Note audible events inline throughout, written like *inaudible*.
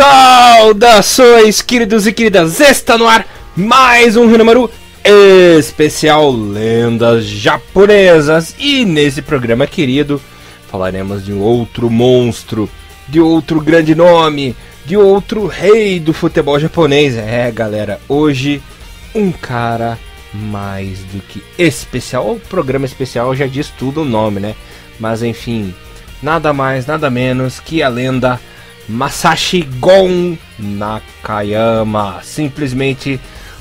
Saudações, queridos e queridas! Está no ar mais um número especial Lendas Japonesas. E nesse programa querido falaremos de outro monstro, de outro grande nome, de outro rei do futebol japonês. É, galera, hoje um cara mais do que especial. O programa especial já diz tudo o nome, né? Mas enfim, nada mais, nada menos que a lenda Masashi Gon Nakayama, simplesmente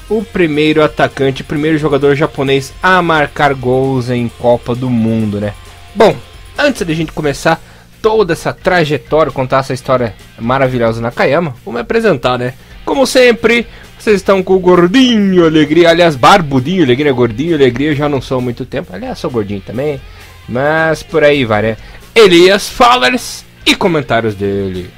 o primeiro atacante, primeiro jogador japonês a marcar gols em Copa do Mundo, né? Bom, antes de a gente começar toda essa trajetória, contar essa história maravilhosa Nakayama, vou me apresentar, né? Como sempre, vocês estão com o Gordinho Alegria, aliás, Barbudinho Alegria, Gordinho Alegria, eu já não sou há muito tempo, aliás, sou gordinho também, mas por aí vai, né? Elias Fallers e comentários dele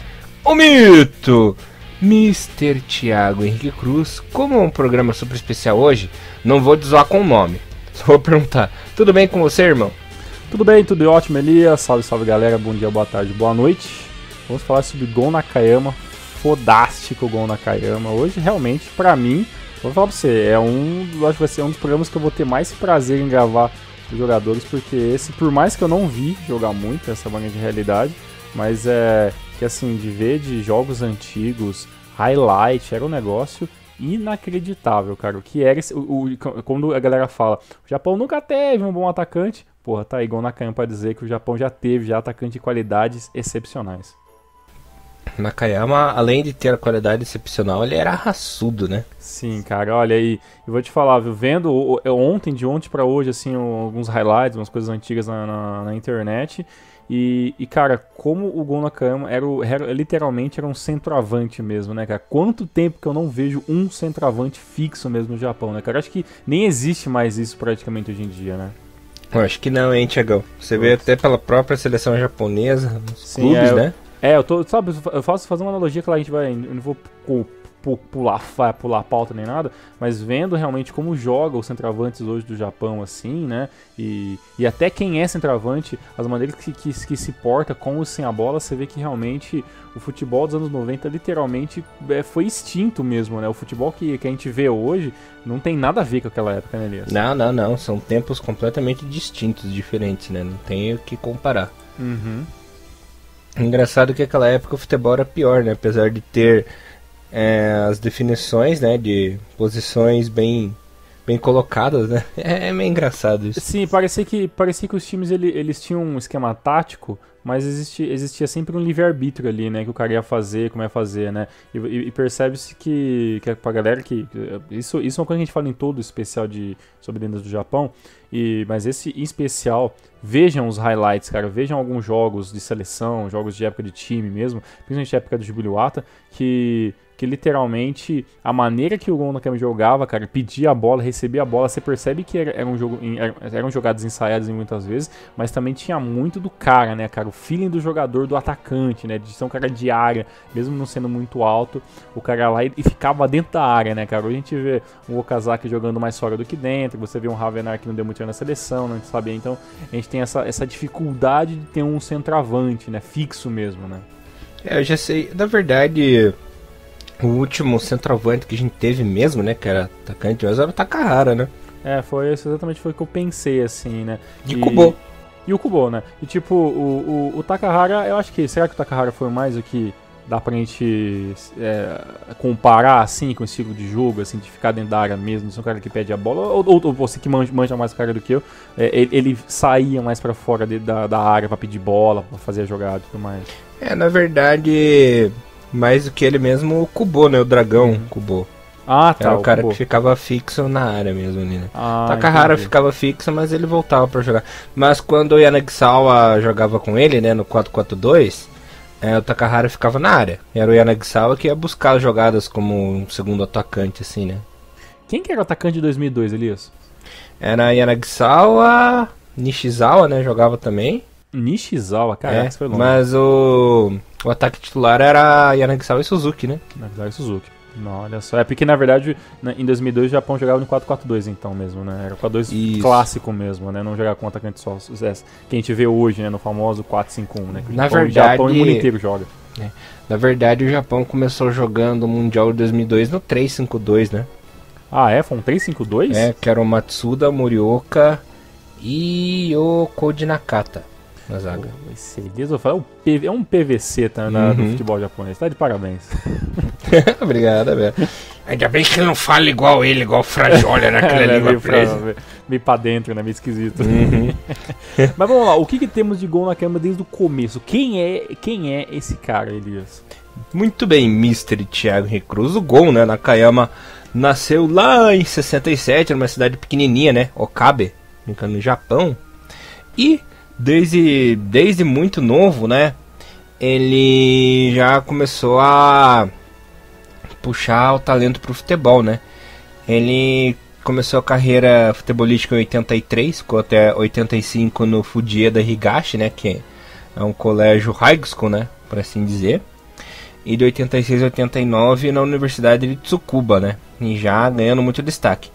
o mito Mr. Tiago Henrique Cruz. Como é um programa super especial hoje, não vou desoar com o nome. *laughs* Só vou perguntar: tudo bem com você, irmão? Tudo bem, tudo ótimo, Elias. Salve, salve galera. Bom dia, boa tarde, boa noite. Vamos falar sobre Gon Nakayama. Fodástico Gon Nakayama. Hoje, realmente, pra mim, vou falar pra você, é um. Acho que vai ser um dos programas que eu vou ter mais prazer em gravar os jogadores, porque esse, por mais que eu não vi jogar muito essa banda de realidade, mas é que assim, de ver de jogos antigos, highlight, era um negócio inacreditável, cara. O que era esse, o, o, quando a galera fala, o Japão nunca teve um bom atacante, porra, tá igual na campanha pra dizer que o Japão já teve já atacante de qualidades excepcionais. Nakayama, além de ter a qualidade excepcional, ele era raçudo, né? Sim, cara, olha aí, eu vou te falar, viu, vendo ontem, de ontem para hoje, assim, alguns highlights, umas coisas antigas na, na, na internet, e, e, cara, como o Gon Nakayama era, era, literalmente era um centroavante mesmo, né, cara? Quanto tempo que eu não vejo um centroavante fixo mesmo no Japão, né, cara? Acho que nem existe mais isso praticamente hoje em dia, né? Eu acho que não, hein, Tiagão? Você vê até pela própria seleção japonesa, nos Sim, clubes, é, né? É, eu tô, sabe, eu faço fazer uma analogia que lá a gente vai, eu não vou pular, pular pauta nem nada, mas vendo realmente como joga os centroavantes hoje do Japão, assim, né? E, e até quem é centroavante, as maneiras que, que, que se porta com ou sem a bola, você vê que realmente o futebol dos anos 90 literalmente é, foi extinto mesmo, né? O futebol que, que a gente vê hoje não tem nada a ver com aquela época, né, Elias? Não, não, não. São tempos completamente distintos, diferentes, né? Não tem o que comparar. Uhum. Engraçado que aquela época o futebol era pior, né? Apesar de ter é, as definições né, de posições bem bem colocadas, né? *laughs* É, é meio engraçado isso. Sim, parecia que, parecia que os times ele, eles tinham um esquema tático, mas existia, existia sempre um livre-arbítrio ali, né? Que o cara ia fazer, como ia fazer, né? E, e, percebe-se que, que é pra galera que. Isso, isso é uma coisa que a gente fala em todo o especial de, sobre lendas do Japão. E, mas esse em especial, vejam os highlights, cara. Vejam alguns jogos de seleção, jogos de época de time mesmo, principalmente época do Jubiluata, que que literalmente a maneira que o Gon Nakami jogava, cara, pedia a bola, recebia a bola, você percebe que era, era um jogo, era, eram jogadas ensaiadas muitas vezes, mas também tinha muito do cara, né, cara, o feeling do jogador, do atacante, né, de ser um cara de área, mesmo não sendo muito alto, o cara lá e, e ficava dentro da área, né, cara. Hoje a gente vê um Okazaki jogando mais fora do que dentro, você vê um Ravenar que não deu muito na seleção, não sabia, então a gente tem essa, essa dificuldade de ter um centroavante, né, fixo mesmo, né. É, eu já sei, na verdade, o último centroavante que a gente teve mesmo, né? Que era atacante, mas era o Takahara, né? É, foi exatamente foi o que eu pensei, assim, né? De e... Kubo. E o Kubo, né? E tipo, o, o, o, Takahara, eu acho que. Será que o Takahara foi mais o que dá pra gente é, comparar, assim, com o estilo de jogo, assim, de ficar dentro da área mesmo, de ser um cara que pede a bola, ou, ou, ou você que manja, manja, mais cara do que eu, é, ele, ele, saía mais para fora de, da, da área para pedir bola, para fazer a jogada e tudo mais. É, na verdade, mais do que ele mesmo, o Kubo, né? O dragão uhum. Kubo. Ah, tá. Era o, cara que ficava fixo na área mesmo ali, né? Ah, Takahara entendi. ficava fixo, mas ele voltava para jogar. Mas quando o Yanagisawa jogava com ele, né, no 4-4-2, é, o Takahara ficava na área. Era o Yanagisawa que ia buscar as jogadas como um segundo atacante, assim, né? Quem que era o atacante de 2002, Elias? Era Yanagisawa, Nishizawa, né, jogava também. Nishizawa, cara, é, foi longe. Mas o, o ataque titular era Yanagisawa e Suzuki, né? Yanagisawa e Suzuki. Não, olha só. É porque, na verdade, em 2002 o Japão jogava no 4-4-2 então mesmo, né? Era 4-2 clássico mesmo, né? Não jogar com atacante só. Que a gente vê hoje, né? No famoso 4-5-1, né? Que na verdade, o Japão o mundo inteiro joga. Na verdade, o Japão começou jogando o Mundial de 2002 no 3-5-2, né? Ah, é? Foi um 3-5-2? É, que era o Matsuda, Morioka e o Koji Nakata na zaga. Pô, esse Elias, falo, é um P- é um PVC tá, na, Uhum. do futebol japonês. Tá de parabéns. *laughs* Obrigado, velho. Ainda bem que ele não fala igual ele, igual o Frajola *laughs* naquela É, né, língua meio, pra, presa. meio- meio pra dentro, né? Meio esquisito. Uhum. *laughs* Mas vamos lá, o que, que temos de gol na cama desde o começo? Quem é, quem é esse cara, Elias? Muito bem, Mr. Thiago Recruz. O gol, né? Nakayama nasceu lá em 67, numa cidade pequenininha, né? Okabe, brincando no Japão. E desde, desde muito novo, né? Ele já começou a puxar o talento pro futebol, né? Ele começou a carreira futebolística em 83, ficou até 85 no Fujieda Higashi, né? Que é um colégio high school, né? Por assim dizer e de 86 a 89 na Universidade de Tsukuba, né? E já ganhando muito destaque.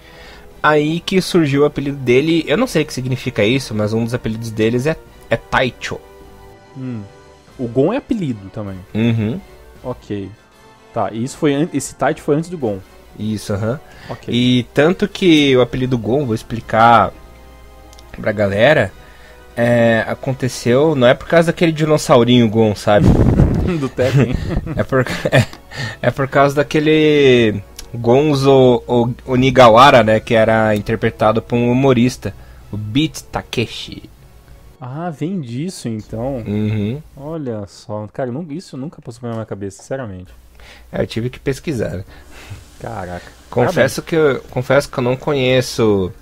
Aí que surgiu o apelido dele, eu não sei o que significa isso, mas um dos apelidos deles é, é Taicho. Hum. O Gon é apelido também. Uhum, Ok. Tá, e isso foi esse tight foi antes do Gon. isso, aham. Ok. E tanto que o apelido Gon, vou explicar pra galera, é, aconteceu, não é por causa daquele dinossaurinho Gon, sabe? *laughs* do Tekken. É por, *laughs* é, é por causa daquele Gonzo Onigawara, né? Que era interpretado por um humorista, o Beat Takeshi. ah, vem disso então. Uhum. Olha só. Cara, isso nunca passou pela minha cabeça, sinceramente. É, eu tive que pesquisar. né? Caraca. Confesso que, eu, confesso que eu não conheço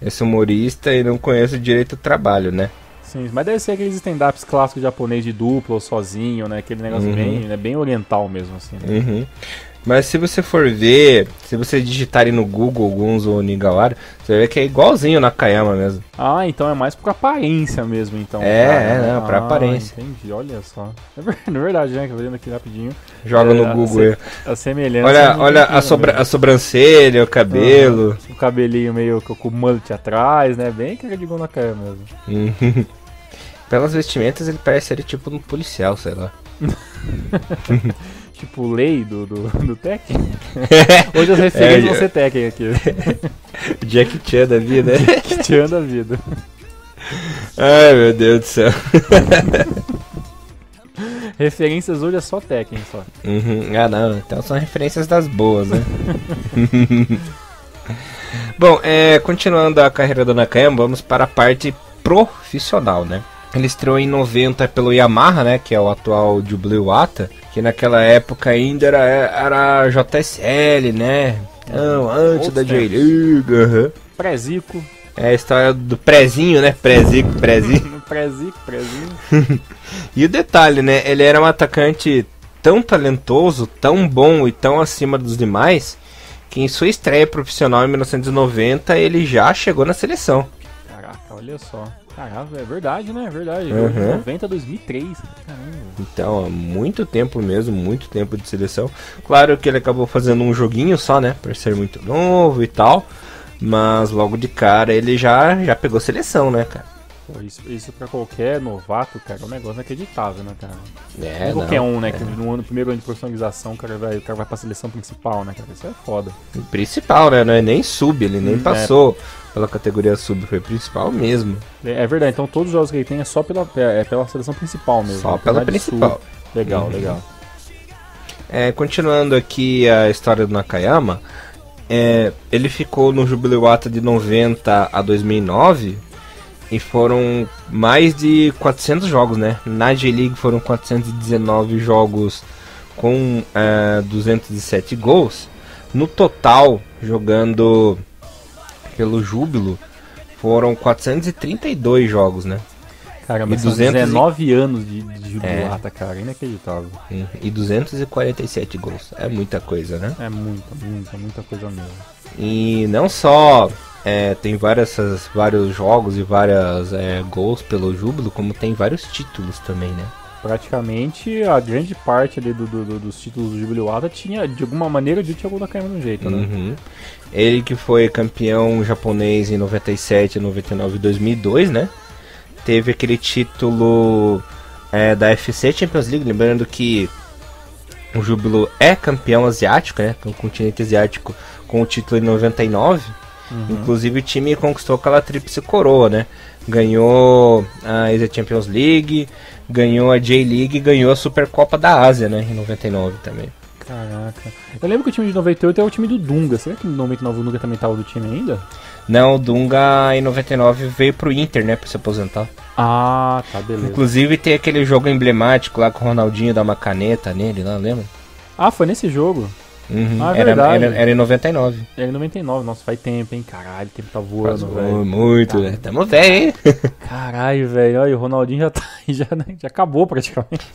esse humorista e não conheço direito o trabalho, né? Sim, mas deve ser aqueles stand-ups clássicos japonês de dupla ou sozinho, né? Aquele negócio Uhum. bem, né, bem oriental mesmo, assim. Né? Uhum. Mas se você for ver, se você digitarem no Google Gonzo Onigawara, você vai ver que é igualzinho o Nakayama mesmo. Ah, então é mais por aparência mesmo, então. É, cara. é, não, pra Ah, aparência. Entendi, olha só. É ver- *laughs* é verdade, né? Que eu vendo aqui rapidinho. Joga É, no Google você- aí. A semelhança. Olha, olha a, sobra, a sobrancelha, o cabelo. O cabelinho meio com o mullet atrás, né? Bem cara de Gon Nakayama mesmo. Uhum. Pelas vestimentas ele parece ser tipo um policial, sei lá. *laughs* Tipo Lei do, do, *laughs* do Tekken. *laughs* Hoje as referências É, vão ser Tekken aqui. *laughs* Jack Chan da vida. que te anda a vida. Ai meu Deus do céu. Referências hoje é só Tekken, só. Uhum. Ah não, então são referências das boas, né? Bom, é, continuando a carreira do Nakayama, vamos para a parte profissional, né? Ele estreou em 90 pelo Yamaha, né? Que é o atual Jubilee Wata, que naquela época ainda era, era JSL, né? Não, antes Outros da. J-League. aham. Prezico. É a história do prezinho, né? Prezico, prezinho. *laughs* Prezico, prezinho. *laughs* E o detalhe, né? Ele era um atacante tão talentoso, tão bom e tão acima dos demais, que em sua estreia profissional em 1990 ele já chegou na seleção. Caraca, olha só. Caraca, é verdade, né? É verdade. Uhum. 90 2003. Caramba. Então, há muito tempo mesmo, muito tempo de seleção. Claro que ele acabou fazendo um joguinho só, né? Por ser muito novo e tal. Mas logo de cara ele já, já pegou seleção, né, cara? Pô, isso, isso pra qualquer novato, cara, é um negócio inacreditável, né, cara? É, não qualquer não. um, né? Que no, ano, no primeiro ano de profissionalização, o cara, vai, o cara vai pra seleção principal, né, cara? Isso é foda. Principal, né? Não é nem sub, ele nem Hum, é. Pela categoria sub, foi principal mesmo. É, é verdade, então todos os jogos que ele tem é só pela, é, é pela seleção principal mesmo. Só né? pela principal. Legal, Uhum. legal. É, continuando aqui a história do Nakayama, é, ele ficou no Jubileuata de 90 a 2009 e foram mais de 400 jogos, né? Na J-League foram 419 jogos com é, 207 gols. No total, jogando pelo Júbilo, foram 432 jogos, né? Caramba, E são 200 e- 19 anos de, de jubilata, cara. Inacreditável. E 247 gols. É muita coisa, né? É muita, muita, muita coisa mesmo. E não só é, tem várias, vários jogos e várias é, gols pelo Júbilo, como tem vários títulos também, né? Praticamente a grande parte ali do, do- do- dos títulos do Jubiluada tinha, de alguma maneira, algum da Caima no jeito, né? Uhum. Ele que foi campeão japonês em 97, 99 e 2002, né? Teve aquele título é, da FC Champions League, lembrando que o Júbilo é campeão asiático, né? No continente asiático com o título em 99. Uhum. Inclusive o time conquistou aquela tríplice coroa, né? Ganhou a Asia Champions League, ganhou a J-League e ganhou a Supercopa da Ásia, né? Em 99 também. Caraca. Eu lembro que o time de 98 é o time do Dunga. Será que no 99 o Dunga também tava do time ainda? Não, o Dunga em 99 veio pro Inter, né? Pra se aposentar. Ah, tá, beleza. Inclusive tem aquele jogo emblemático lá com o Ronaldinho dar uma caneta nele lá, lembra? Ah, foi nesse jogo. Uhum. Ah, é era, era, era, em 99. Era em 99, nossa, faz tempo, hein? Caralho, o tempo tá voando, velho. Muito, velho. Tamo velho, hein? *laughs* Caralho, velho. Olha, o Ronaldinho já, tá, *laughs* já, né, já acabou praticamente.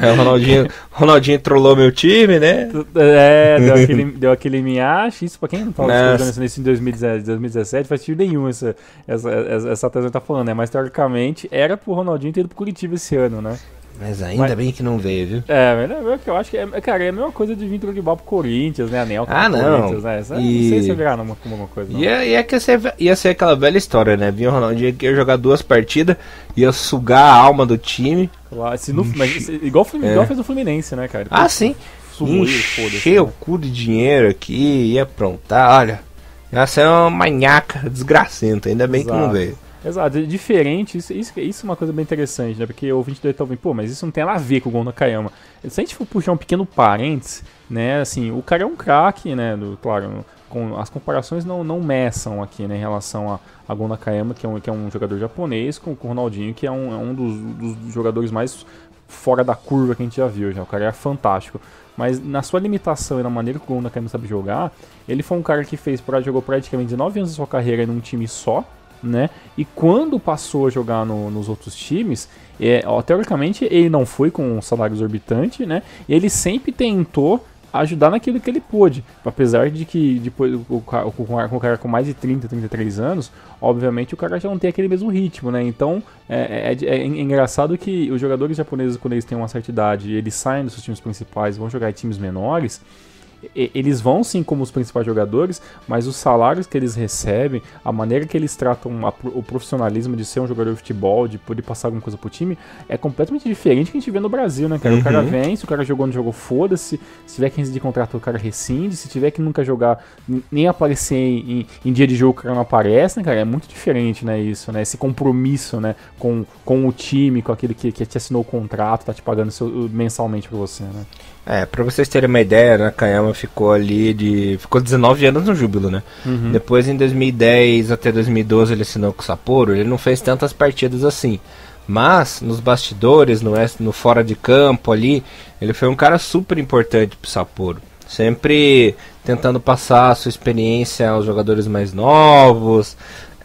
É, o Ronaldinho, Ronaldinho trollou meu time, né? É, deu *laughs* aquele, deu aquele miache. Isso pra quem não tá escutando isso em 2017, faz sentido nenhum essa, essa, essa, essa tá falando, né? Mas teoricamente era pro Ronaldinho ter ido pro Curitiba esse ano, né? Mas ainda mas, bem que não veio, viu? É, mas é, eu acho que é, cara, é a mesma coisa de vir Drogba pro Corinthians, né? Anel ah, não. Corinthians, né? Isso, e... Não sei se virar numa, alguma coisa. Não. Ia, ia, que ser, ia ser aquela velha história, né? Vinha o Ronaldinho que ia jogar duas partidas, ia sugar a alma do time. Claro, se no, mas, igual, é. igual fez o Fluminense, né, cara? ah, sim. Encher o cu de dinheiro aqui, ia aprontar, olha. Ia ser uma manhaca desgracenta, ainda bem Exato. que não veio. Exato, diferente, isso, isso, isso é uma coisa bem interessante, né? Porque o ouvinte do tá ouvindo, pô, mas isso não tem nada a ver com o Gon Nakayama. Se a gente for puxar um pequeno parênteses, né, assim, o cara é um craque, né, do, claro, com, as comparações não, não meçam aqui, né, em relação a, a Gon Nakayama, que é, um, que é um jogador japonês, com, com o Ronaldinho, que é um, é um dos, dos jogadores mais fora da curva que a gente já viu, já. O cara é fantástico. Mas na sua limitação e na maneira que o Gon Nakayama sabe jogar, ele foi um cara que fez, jogou praticamente 19 anos da sua carreira num time só, né? E quando passou a jogar no, nos outros times, é, ó, teoricamente ele não foi com um salário exorbitante, né? E ele sempre tentou ajudar naquilo que ele pôde. Apesar de que depois o, o, o, cara com mais de 30, 33 anos, obviamente o cara já não tem aquele mesmo ritmo, né? Então é, é, é, é engraçado que os jogadores japoneses, quando eles têm uma certa idade, eles saem dos seus times principais vão jogar em times menores eles vão sim como os principais jogadores, mas os salários que eles recebem, a maneira que eles tratam a, o profissionalismo de ser um jogador de futebol, de poder passar alguma coisa pro time, é completamente diferente do que a gente vê no Brasil, né, cara? Uhum. O cara uhum. vem, se o cara jogou no jogo, foda-se. Se tiver que rescindir contrato, o cara rescinde. Se tiver que nunca jogar, nem aparecer em, em, dia de jogo, o cara não aparece, né, cara? É muito diferente, né, isso, né? Esse compromisso, né, com, com o time, com aquele que, que te assinou o contrato, tá te pagando seu, mensalmente pra você, né? É, pra vocês terem uma ideia, Nakayama ficou ali de. ficou 19 anos no Júbilo, né? Uhum. Depois, em 2010 até 2012, ele assinou com o Sapporo. Ele não fez tantas partidas assim. Mas, nos bastidores, no, no fora de campo ali, ele foi um cara super importante pro Sapporo. Sempre tentando passar a sua experiência aos jogadores mais novos,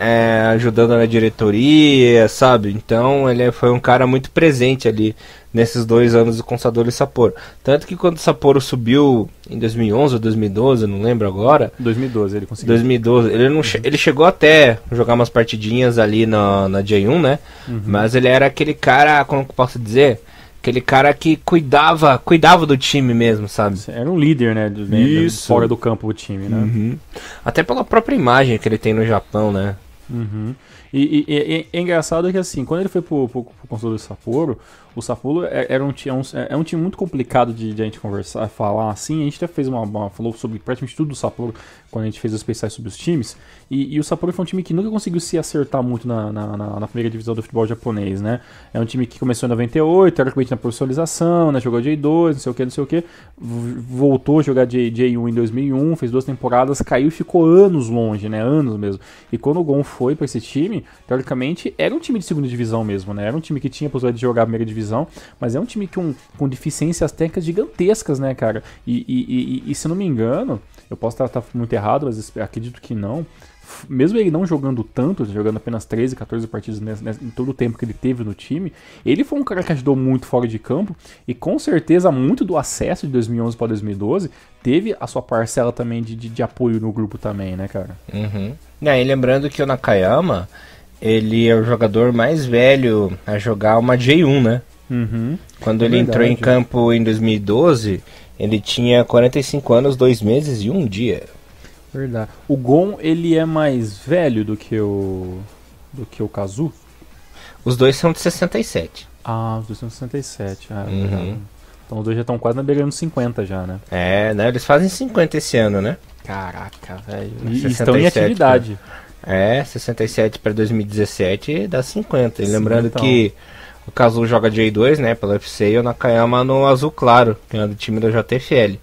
é, ajudando na diretoria, sabe? Então ele foi um cara muito presente ali nesses dois anos do Consador e Sapporo. Tanto que quando o Sapporo subiu em 2011 ou 2012, não lembro agora. 2012 ele conseguiu. 2012, ele, não che ele chegou até jogar umas partidinhas ali na, na J1, né? Uhum. Mas ele era aquele cara, como eu posso dizer? Aquele cara que cuidava, cuidava do time mesmo, sabe? Era um líder, né? Do, Isso. fora do campo do time, né? Uhum. Até pela própria imagem que ele tem no Japão, né? Uhum. E, e, e, é engraçado que assim, quando ele foi pro, pro, pro consultor do Sapporo, o Sapporo é, era um, é um, é um time muito complicado de, de, a gente conversar, falar assim. A gente até fez uma, uma, falou sobre praticamente tudo do Sapporo quando a gente fez os especiais sobre os times. E, e o Sapporo foi um time que nunca conseguiu se acertar muito na, na, na, na, primeira divisão do futebol japonês, né? É um time que começou em 98, teoricamente na profissionalização, né? Jogou J2, não sei o que, não sei o que. Voltou a jogar J, J1 em 2001, fez duas temporadas, caiu e ficou anos longe, né? Anos mesmo. E quando o Gon foi para esse time, teoricamente era um time de segunda divisão mesmo, né? Era um time que tinha a possibilidade de jogar a primeira divisão, mas é um time um, com deficiências técnicas gigantescas, né, cara? E, e, e, e se não me engano, eu posso estar, muito errado, mas acredito que não mesmo ele não jogando tanto, jogando apenas 13, 14 partidas nesse, nesse, em todo o tempo que ele teve no time, ele foi um cara que ajudou muito fora de campo e com certeza muito do acesso de 2011 para 2012 teve a sua parcela também de, de, de apoio no grupo também, né, cara? Uhum. E lembrando que o Nakayama, ele é o jogador mais velho a jogar uma J1, né? Uhum. Quando é ele verdade. entrou em campo em 2012, ele tinha 45 anos, 2 meses e um dia. Verdade. O Gon, ele é mais velho do que o do que o Kazu? Os dois são de 67. Ah, os dois são de 67. Ah, uhum. Então os dois já estão quase na beira dos 50 já, né? É, né? Eles fazem 50 esse ano, né? Caraca, velho. E estão em atividade. É, 67 para 2017 dá 50. E lembrando então. que o Kazu joga J2, né, pela UFC, e o Nakayama no azul claro, que é do time da JFL.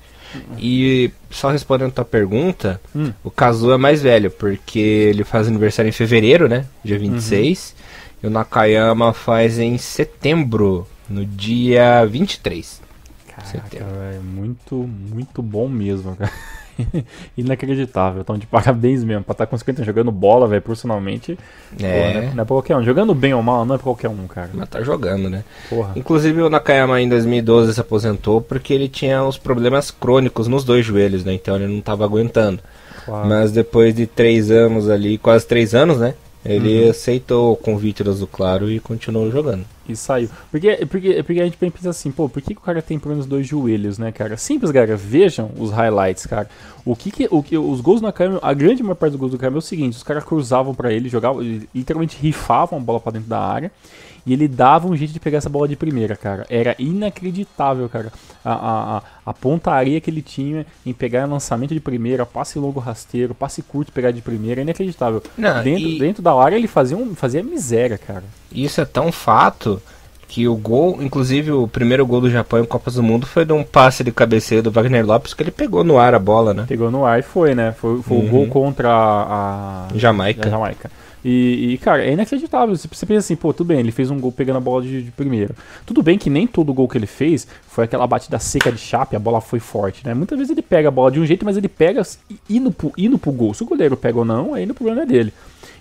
E só respondendo a tua pergunta, hum. o Kazu é mais velho, porque ele faz aniversário em fevereiro, né? Dia 26. Uhum. E o Nakayama faz em setembro, no dia 23. Caraca, é muito, muito bom mesmo, cara. *laughs* Inacreditável. Então, de parabéns mesmo. Pra estar tá com 50 jogando bola, velho, profissionalmente. É. Pô, né? Não é pra qualquer um. Jogando bem ou mal, não é pra qualquer um, cara. Mas tá jogando, né? Porra. Inclusive, o Nakayama em 2012 se aposentou porque ele tinha os problemas crônicos nos dois joelhos, né? Então ele não tava aguentando. Claro. Mas depois de três anos ali, quase três anos, né? Ele uhum. aceitou o convite do Azul Claro e continuou jogando. E saiu. Porque, porque, porque a gente pensa assim, pô, por que, que o cara tem pelo menos dois joelhos, né, cara? Simples, galera. Vejam os highlights, cara. O que que, o que os gols na câmera, a grande maior parte dos gols do câmera é o seguinte: os caras cruzavam para ele, jogavam, literalmente rifavam a bola para dentro da área e ele dava um jeito de pegar essa bola de primeira, cara. Era inacreditável, cara. A, a, a pontaria que ele tinha em pegar lançamento de primeira, passe longo rasteiro, passe curto pegar de primeira, é inacreditável. Não, dentro, e... dentro da área ele fazia, um, fazia miséria, cara. Isso é tão fato que o gol, inclusive o primeiro gol do Japão em Copas do Mundo foi de um passe de cabeceio do Wagner Lopes que ele pegou no ar a bola, né? Pegou no ar e foi, né? Foi, foi uhum. o gol uhum. contra a Jamaica. A Jamaica. E, e, cara, é inacreditável. Você, pensa assim, pô, tudo bem, ele fez um gol pegando a bola de, de primeira. Tudo bem que nem todo gol que ele fez foi aquela batida seca de chape, a bola foi forte, né? Muitas vezes ele pega a bola de um jeito, mas ele pega indo pro, indo pro gol. Se o goleiro pega ou não, aí o problema é dele.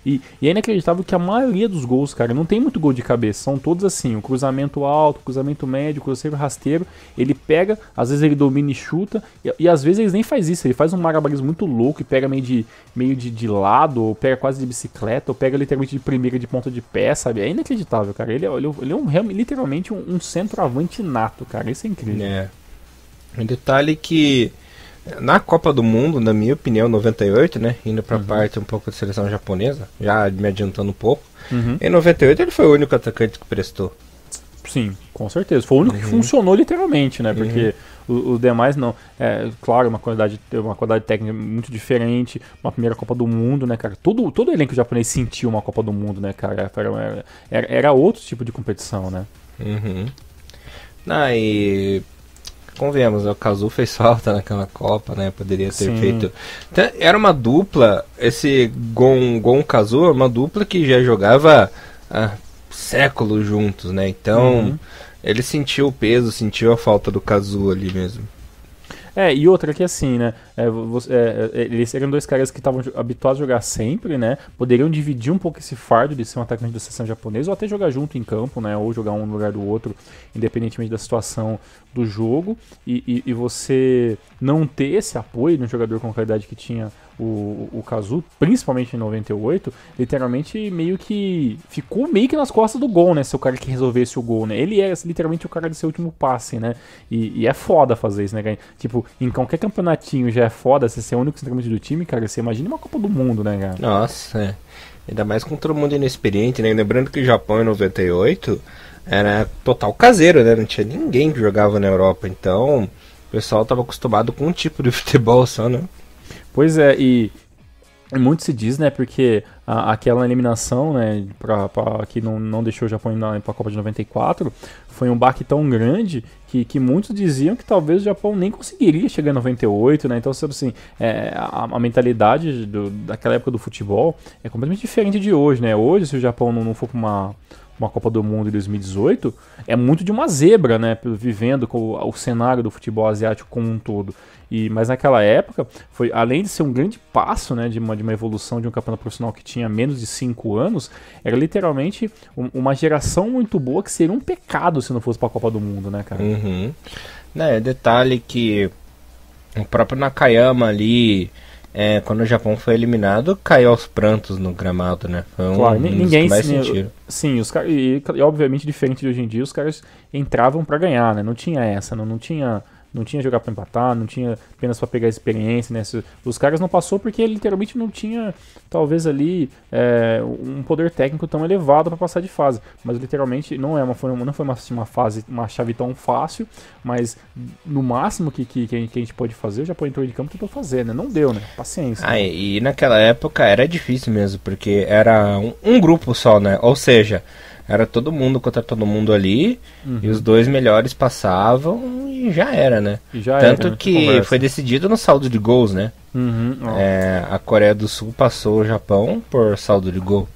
E, e, é inacreditável que a maioria dos gols, cara, não tem muito gol de cabeça. São todos assim: o cruzamento alto, cruzamento médio, cruzeiro rasteiro. Ele pega, às vezes ele domina e chuta. E, e às vezes ele nem faz isso. Ele faz um malabarismo muito louco e pega meio de, meio de, de lado, ou pega quase de bicicleta, ou pega literalmente de primeira de ponta de pé, sabe? É inacreditável, cara. Ele, ele, ele é um, literalmente um, um centroavante nato, cara. Isso é incrível. É. Um detalhe que na Copa do Mundo, na minha opinião, 98, né? Indo pra uhum. parte um pouco da seleção japonesa, já me adiantando um pouco. Uhum. Em 98 ele foi o único atacante que prestou. Sim, com certeza. Foi o único uhum. que funcionou literalmente, né? Porque uhum. os demais não. É, claro, uma qualidade, uma qualidade técnica muito diferente. Uma primeira Copa do Mundo, né, cara? Todo, todo elenco japonês sentiu uma Copa do Mundo, né, cara? Era, era, era outro tipo de competição, né? Uhum. Ah, e convenhamos, o Kazu fez *laughs* falta naquela Copa, né? Poderia ter Sim. feito. Então, era uma dupla, esse Gon, Gon Kazu era uma dupla que já jogava há séculos juntos, né? Então, uhum. ele sentiu o peso, sentiu a falta do Kazu ali mesmo. É, e outra que assim, né? É, você, é, é, eles eram dois caras que estavam habituados a jogar sempre, né? Poderiam dividir um pouco esse fardo de ser um atacante da seleção japonesa ou até jogar junto em campo, né? Ou jogar um no lugar do outro, independentemente da situação do jogo. E, e, e você não ter esse apoio de um jogador com qualidade que tinha o, o Kazu, principalmente em 98, literalmente meio que ficou meio que nas costas do gol, né? Se o cara que resolvesse o gol, né? Ele é literalmente o cara de seu último passe, né? E, e, é foda fazer isso, né? Tipo, em qualquer campeonatinho já é foda você ser o único centroavante do time, cara. Você imagina uma Copa do Mundo, né, cara? Nossa, é. Ainda mais com todo mundo inexperiente, né? Lembrando que o Japão em 98 era total caseiro, né? Não tinha ninguém que jogava na Europa, então o pessoal estava acostumado com um tipo de *laughs* futebol só, né? Pois é, e, muito se diz, né, porque a, aquela eliminação, né, pra, pra, que não, não deixou o Japão ir para a Copa de 94, foi um baque tão grande que, que muitos diziam que talvez o Japão nem conseguiria chegar em 98, né, então, sabe assim, é, a, a, mentalidade do, daquela época do futebol é completamente diferente de hoje, né, hoje se o Japão não, não for para uma uma Copa do Mundo em 2018, é muito de uma zebra, né? Vivendo com o, cenário do futebol asiático como um todo. E, mas naquela época, foi além de ser um grande passo né, de, uma, de uma evolução de um campeonato profissional que tinha menos de 5 anos, era literalmente um, uma geração muito boa que seria um pecado se não fosse para a Copa do Mundo, né, cara? Uhum. Né, detalhe que o próprio Nakayama ali é, quando o Japão foi eliminado, caiu aos prantos no gramado, né? Foi um, claro, um ninguém mais sentiram. Sim, os caras e, e, obviamente diferente de hoje em dia, os caras entravam para ganhar, né? Não tinha essa, não, não tinha Não tinha jogar para empatar, não tinha apenas para pegar experiência, né? Os caras não passou porque ele literalmente não tinha, talvez ali, é, um poder técnico tão elevado para passar de fase. Mas literalmente não é uma, foi, não foi uma, uma fase, uma chave tão fácil, mas no máximo que, que, que a gente pode fazer, o Japão entrou de campo tentou fazer, né? Não deu, né? Paciência. Ah, e naquela época era difícil mesmo, porque era um, um grupo só, né? Ou seja, era todo mundo contra todo mundo ali, uhum. e os dois melhores passavam e já era, né? Já Tanto era, que conversa. foi decidido no saldo de gols, né? Uhum, é, a Coreia do Sul passou o Japão por saldo de gol.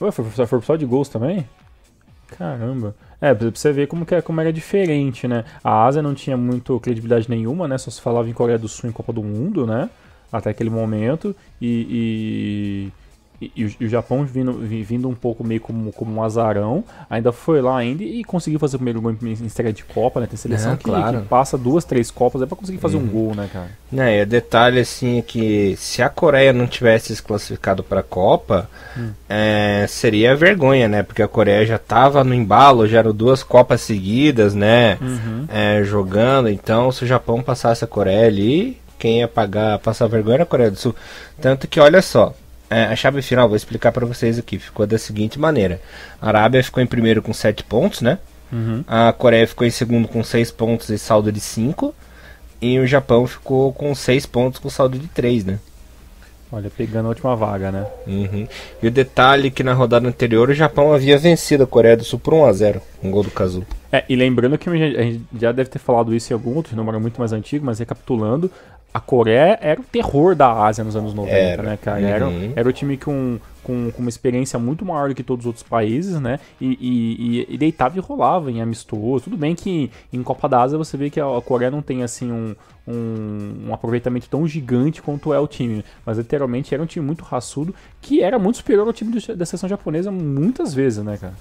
Ué, foi, foi por saldo de gols também? Caramba. É, pra você ver como, que é, como era diferente, né? A Ásia não tinha muito credibilidade nenhuma, né? Só se falava em Coreia do Sul em Copa do Mundo, né? Até aquele momento. e... e e, e, o, Japão vindo, vindo um pouco meio como, como um azarão, ainda foi lá ainda e conseguiu fazer o primeiro gol em, estreia de Copa, né? Tem seleção é, que, claro. que, passa duas, três Copas aí pra conseguir fazer uhum. um gol, né, cara? É, e o detalhe assim é que se a Coreia não tivesse se classificado pra Copa, hum. é, seria vergonha, né? Porque a Coreia já tava no embalo, já eram duas Copas seguidas, né? Uhum. É, jogando, então se o Japão passasse a Coreia ali, quem ia pagar, passar vergonha era a Coreia do Sul. Tanto que, olha só, é, a chave final, vou explicar para vocês aqui, ficou da seguinte maneira: a Arábia ficou em primeiro com 7 pontos, né? Uhum. A Coreia ficou em segundo com 6 pontos e saldo de 5. E o Japão ficou com 6 pontos com saldo de 3, né? Olha, pegando a última vaga, né? Uhum. E o detalhe é que na rodada anterior o Japão havia vencido a Coreia do Sul por 1x0, um gol do Kazu. É, e lembrando que a gente já deve ter falado isso em algum outro número muito mais antigo, mas recapitulando, a Coreia era o terror da Ásia nos anos 90, era. né, cara? Uhum. Era, era o time com, com, com, uma experiência muito maior do que todos os outros países, né? E, e, e, deitava e rolava em amistoso. Tudo bem que em Copa da Ásia você vê que a, Coreia não tem, assim, um, um, um, aproveitamento tão gigante quanto é o time. Mas literalmente era um time muito raçudo que era muito superior ao time da seleção japonesa muitas vezes, né, cara?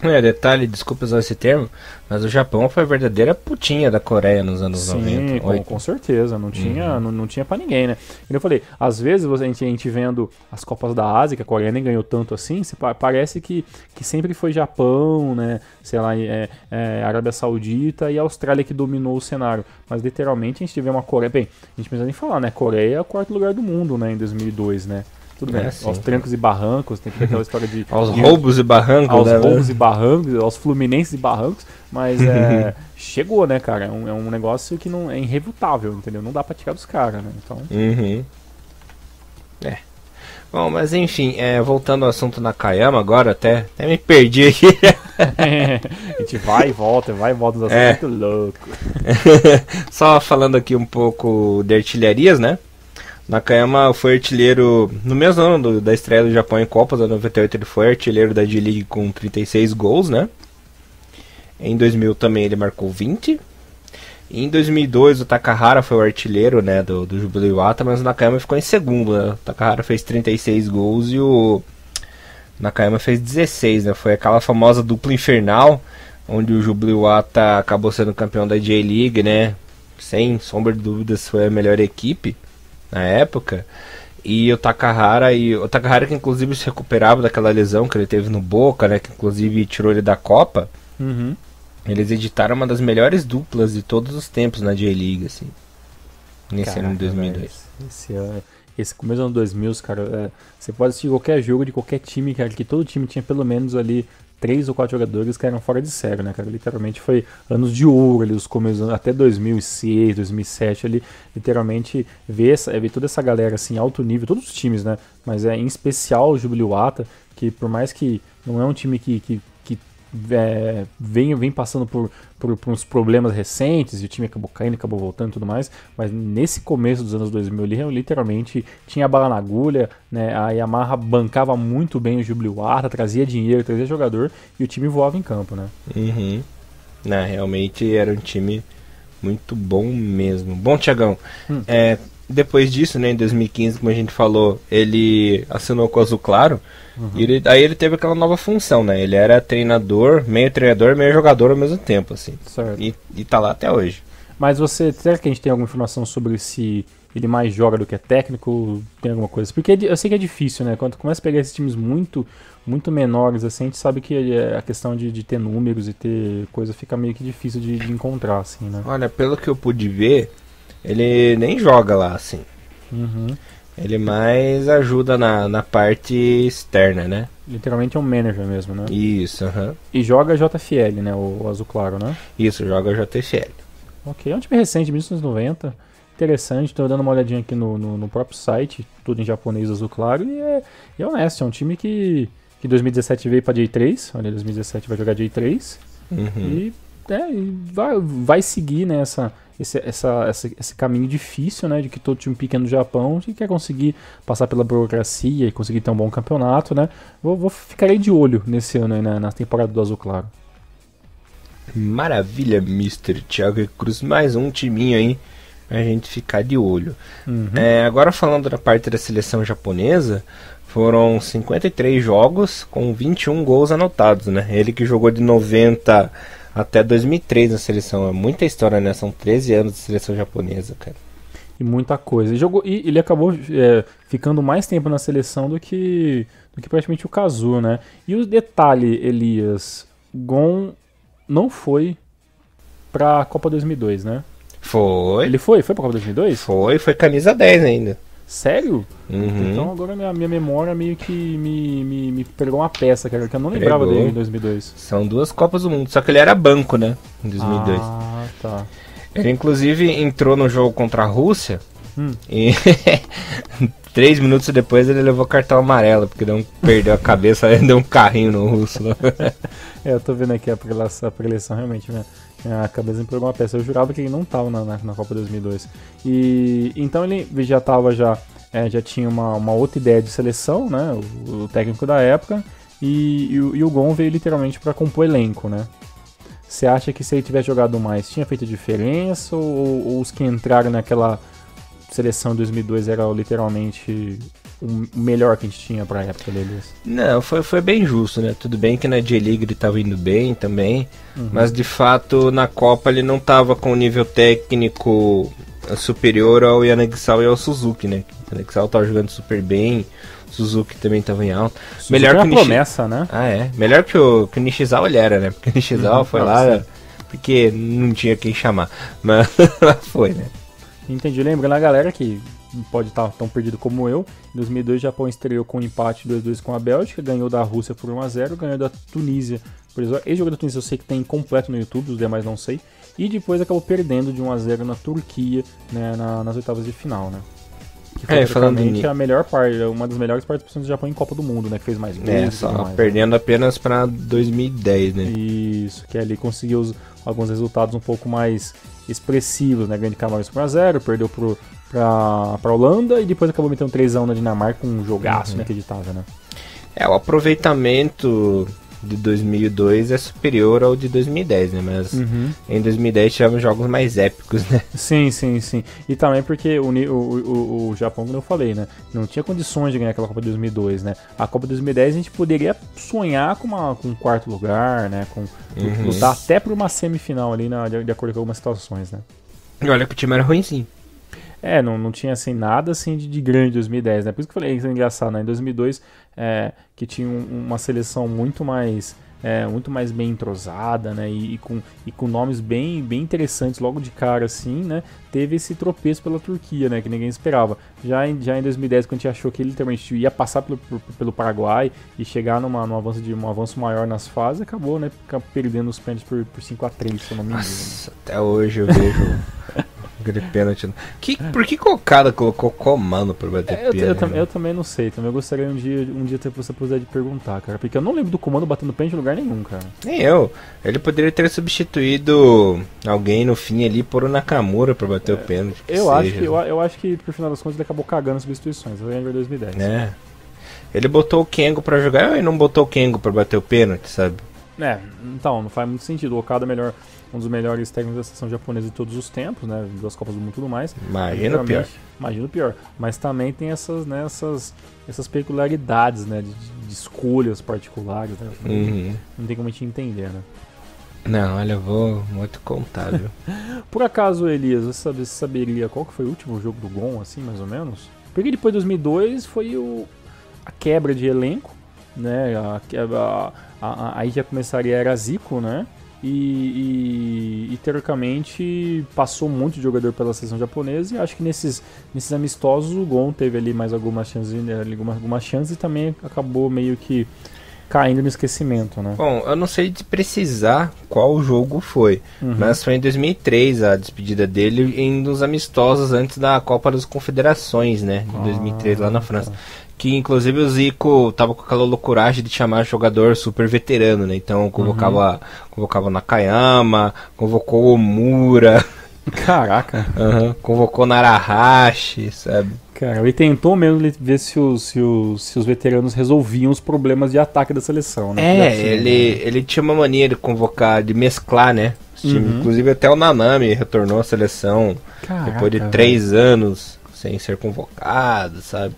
É, detalhe, desculpa usar esse termo, mas o Japão foi a verdadeira putinha da Coreia nos anos Sim, 90. Com, com certeza, não tinha, uhum. não, não tinha para ninguém, né? E eu falei, às vezes a gente, a gente vendo as Copas da Ásia, que a Coreia nem ganhou tanto assim, parece que, que sempre foi Japão, né? Sei lá, é, é, Arábia Saudita e Austrália que dominou o cenário. Mas literalmente a gente teve uma Coreia, bem, a gente precisa nem falar, né? Coreia é o quarto lugar do mundo, né, em 2002, né? Tudo bem, é, aos trancos e barrancos, tem aquela história de. *laughs* aos de, roubos e barrancos, Aos né, roubos e barrancos, aos fluminenses e barrancos, mas é, *laughs* chegou, né, cara? É um, é um negócio que não é irrefutável, entendeu? Não dá pra tirar dos caras, né? Então. Uhum. É. Bom, mas enfim, é, voltando ao assunto Nakayama agora, até, até me perdi aqui. *laughs* a gente vai e volta, vai e volta, é. muito louco. Só falando aqui um pouco de artilharias, né? Nakayama foi artilheiro no mesmo ano do, da estreia do Japão em Copas, em 98 ele foi artilheiro da D-League com 36 gols, né? Em 2000 também ele marcou 20. E em 2002 o Takahara foi o artilheiro, né, do, do Jubilee mas o Nakayama ficou em segundo, né? O Takahara fez 36 gols e o Nakayama fez 16, né? Foi aquela famosa dupla infernal, onde o Jubilee acabou sendo campeão da J-League, né? Sem sombra de dúvidas foi a melhor equipe na época. E o Takahara, e o Takahara que inclusive se recuperava daquela lesão que ele teve no Boca, né? Que inclusive tirou ele da Copa. Uhum. Eles editaram uma das melhores duplas de todos os tempos na J-League, assim. Nesse Caraca, ano de 2002. esse, esse começo do ano 2000, cara, é, você pode assistir qualquer jogo de qualquer time, cara, que todo time tinha pelo menos ali três ou quatro jogadores que eram fora de série, né, cara? Literalmente foi anos de ouro ali, os começos, até 2006, 2007 ali, literalmente ver, essa, ver toda essa galera assim, alto nível, todos os times, né? Mas é em especial o Jubiluata, que por mais que não é um time que, que é, vem, vem passando por, por, por, uns problemas recentes e o time acabou caindo, acabou voltando e tudo mais, mas nesse começo dos anos 2000 ele literalmente tinha a bala na agulha, né, a Yamaha bancava muito bem o Jubiluata, trazia dinheiro, trazia jogador e o time voava em campo, né? Uhum. Não, realmente era um time muito bom mesmo. Bom, Tiagão, hum. é, depois disso, né, em 2015, como a gente falou, ele assinou com o Azul Claro. Uhum. E ele, aí ele teve aquela nova função, né? Ele era treinador, meio treinador, meio jogador ao mesmo tempo, assim. Certo. E, e tá lá até hoje. Mas você, será que a gente tem alguma informação sobre se ele mais joga do que é técnico? Tem alguma coisa? Porque é eu sei que é difícil, né? Quando começa a pegar esses times muito, muito menores, assim, a gente sabe que é a questão de, de ter números e ter coisa fica meio que difícil de, de encontrar, assim, né? Olha, pelo que eu pude ver, ele nem joga lá, assim. Uhum. Ele mais ajuda na, na parte externa, né? Literalmente é um manager mesmo, né? Isso, aham. E joga JFL, né? O, o azul claro, né? Isso, joga JFL. Ok, é um time recente, 1990. Interessante, tô dando uma olhadinha aqui no, no, no próprio site, tudo em japonês azul claro, e é, e é honesto, é um time que, que 2017 veio pra J3, olha, 2017 vai jogar J3, Uhum. e, é, e vai, vai seguir né, essa, esse, essa, essa- esse caminho difícil, né, de que todo time pequeno do Japão que quer conseguir passar pela burocracia e conseguir ter um bom campeonato, né, vou, vou ficar de olho nesse ano aí, na, na temporada do azul claro. Maravilha, Mr. Thiago Cruz. Mais um timinho aí pra gente ficar de olho. Uhum. É, agora falando da parte da seleção japonesa, foram 53 jogos com 21 gols anotados, né? Ele que jogou de 90 até 2003 na seleção. É muita história, né? São 13 anos de seleção japonesa, cara. E muita coisa. E, jogou, e ele acabou é, ficando mais tempo na seleção do que, do que praticamente o Kazu, né? E o detalhe, Elias, Gon não foi pra Copa 2002, né? Foi. Ele foi? Foi pra Copa 2002? Foi, foi camisa 10 ainda. Sério? Uhum. Então agora minha, minha memória meio que me, me, me pegou uma peça, cara, que eu não lembrava Pegou. dele em 2002. São duas Copas do Mundo, só que ele era banco, né? Em 2002. Ah, tá. Ele inclusive entrou no jogo contra a Rússia Hum. e *laughs* três minutos depois ele levou cartão amarelo, porque deu um- perdeu a cabeça e *laughs* deu um carrinho no russo. *laughs* É, eu tô vendo aqui a preleção, a preleção realmente, né? A cabeça me pegou uma peça. Eu jurava que ele não tava na, na, na Copa 2002. E então ele já tava já, é, já tinha uma, uma outra ideia de seleção, né? O, o técnico da época. E, e, e o Gon veio literalmente para compor elenco, né? Você acha que se ele tivesse jogado mais, tinha feito diferença? Ou, ou os que entraram naquela seleção de 2002 era literalmente o melhor que a gente tinha pra época deles? Não, foi, foi bem justo, né? Tudo bem que na J-League ele tava indo bem também, Uhum. mas de fato na Copa ele não tava com um nível técnico superior ao Yanagisawa e ao Suzuki, né? O Yanagisawa tava jogando super bem, o Suzuki também tava em alta. Melhor Super que o Nishi- promessa, né? Ah, é. Melhor que o, que o Nishizawa ele era, né? Porque o Nishizawa Uhum, foi lá sim. porque não tinha quem chamar. Mas *laughs* foi, né? Entendi. Lembrando a galera que pode estar tão perdido como eu. Em 2002, o Japão estreou com um empate 2x2 com a Bélgica, ganhou da Rússia por 1x0, ganhou da Tunísia. Por exemplo, esse jogo da Tunísia eu sei que tem completo no YouTube, os demais não sei. E depois acabou perdendo de 1x0 na Turquia, né, na- nas oitavas de final, né? Que foi É, falando ni- a melhor parte, uma das melhores participações do Japão em Copa do Mundo, né? Que fez mais gols É, e tudo só mais, né? perdendo apenas pra 2010, né? Isso, que ali conseguiu os- alguns resultados um pouco mais expressivos, né? Ganhou de Camarões por 1x0, perdeu pro, pra, pra Holanda e depois acabou metendo 3x1 na Dinamarca com um jogaço Uhum. inacreditável, né? É, o aproveitamento de 2002 é superior ao de 2010, né? Mas Uhum. em 2010 tivemos jogos mais épicos, né? *laughs* Sim, sim, sim. E também porque o, o, o, o Japão, como eu falei, né? Não tinha condições de ganhar aquela Copa de 2002, né? A Copa de 2010 a gente poderia sonhar com, uma, com um quarto lugar, né? Com, Uhum. Lutar até por uma semifinal ali, na, de, de acordo com algumas situações, né? E olha que o time era ruimzinho. É, não, não tinha assim nada assim de, de grande em 2010, né? Por isso que eu falei que é engraçado, né? Em 2002, é, que tinha um- uma seleção muito mais é, muito mais bem entrosada, né? E, e com, e com nomes bem, bem interessantes logo de cara, assim, né? Teve esse tropeço pela Turquia, né? Que ninguém esperava. Já em, já em 2010, quando a gente achou que ele literalmente ia passar pelo, pelo Paraguai e chegar numa, num avanço de um avanço maior nas fases, acabou, né? Perdendo os pênaltis por, por 5x3, se eu não me engano. Nossa, até hoje eu vejo *laughs* aquele pênalti. Que, por que o cara colocou comando pra bater É, eu, eu pênalti? tam- eu também não sei, também eu gostaria um dia, um dia ter você puder de perguntar, cara, porque eu não lembro do comando batendo pênalti em lugar nenhum, cara. Nem eu. Ele poderia ter substituído alguém no fim ali por o Nakamura pra bater o pênalti. Eu acho seja. que eu, eu acho que por final das contas ele acabou cagando as substituições. Eu lembro de 2010. É. Ele botou o Kengo pra jogar e não botou o Kengo pra bater o pênalti, sabe? É, então, não faz muito sentido. O Okada é melhor, um dos melhores técnicos da seleção japonesa de todos os tempos, né? Duas Copas do Mundo e tudo mais. Imagina o pior. Imagina o pior. Mas também tem essas, né, essas, essas peculiaridades, né? De, de escolhas particulares, né? Uhum. Não tem como a gente entender, né? Não, olha, eu vou muito contar, viu? *laughs* Por acaso, Elias, você, sabe, você saberia qual que foi o último jogo do Gon, assim, mais ou menos? Porque depois de 2002 foi o, a quebra de elenco, né? A, a, a, aí já começaria a era Zico, né? E, e, e, teoricamente passou monte de jogador pela seleção japonesa e acho que nesses, nesses amistosos o Gon teve ali mais algumas chances, né, algumas, algumas chances e também acabou meio que caindo no esquecimento, né? Bom, eu não sei de precisar qual jogo foi, uhum. mas foi em 2003 a despedida dele em dos amistosos antes da Copa das Confederações, né? Em ah, 2003 lá na França. Tá. Que inclusive o Zico tava com aquela loucuragem de chamar jogador super veterano, né? Então convocava, uhum. convocava Nakayama, convocou o Mura. *laughs* Caraca. Uhum, convocou Narahashi, sabe? Cara, ele tentou mesmo ver se os, se, os, se os veteranos resolviam os problemas de ataque da seleção, né? É, ele, ele tinha uma mania de convocar, de mesclar, né? Uhum. Inclusive até o Nanami retornou à seleção Caraca, depois de três velho. anos sem ser convocado, sabe?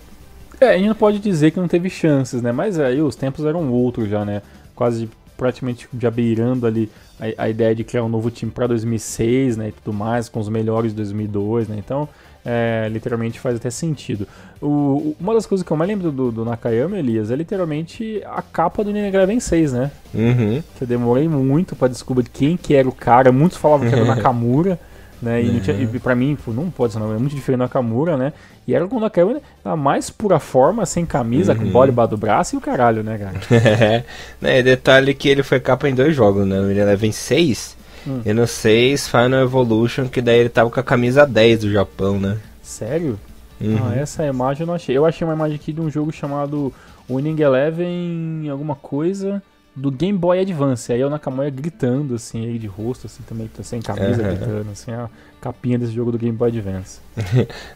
É, a gente não pode dizer que não teve chances, né? Mas aí os tempos eram outros já, né? Quase praticamente já beirando ali a, a ideia de criar um novo time para 2006, né? E tudo mais, com os melhores de 2002, né? Então é, literalmente faz até sentido. O, uma das coisas que eu mais lembro do, do Nakayama, Elias, é literalmente a capa do Ninja 6, né? Uhum. Que eu demorei muito para descobrir quem que era o cara. Muitos falavam que era o *laughs* Nakamura. Né? E, uhum. tinha, e pra mim, não pode ser, não, é muito diferente do Nakamura, né? E era quando Nakamura na mais pura forma, sem camisa, uhum. com bola debaixo do braço e o caralho, né, cara? *laughs* é, né, detalhe que ele foi capa em dois jogos, né? No Eleven 6 Hum. E no 6, Final Evolution, que daí ele tava com a camisa 10 do Japão, né? Sério? Uhum. Ah, essa imagem eu não achei. Eu achei uma imagem aqui de um jogo chamado Winning Eleven alguma coisa do Game Boy Advance. Aí o Nakamura gritando, assim, aí de rosto, assim, também sem camisa, uhum. gritando, assim, a capinha desse jogo do Game Boy Advance.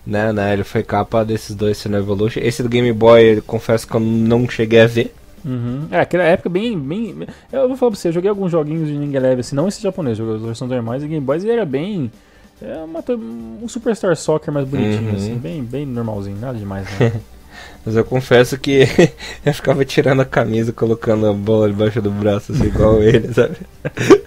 não, *laughs* não, ele foi capa desses dois Final Evolution. Esse do Game Boy, confesso que eu não cheguei a ver. Uhum. É, aquela época bem, bem. Eu vou falar pra você, eu joguei alguns joguinhos de Ninja Leve, assim, não esse japonês, joguei as versões normais e Game Boys e era bem. É uma, um Superstar Soccer mais bonitinho, uhum. assim, bem, bem normalzinho, nada demais, né? *laughs* Mas eu confesso que *laughs* eu ficava tirando a camisa, colocando a bola debaixo do braço, assim, igual *laughs* ele, sabe?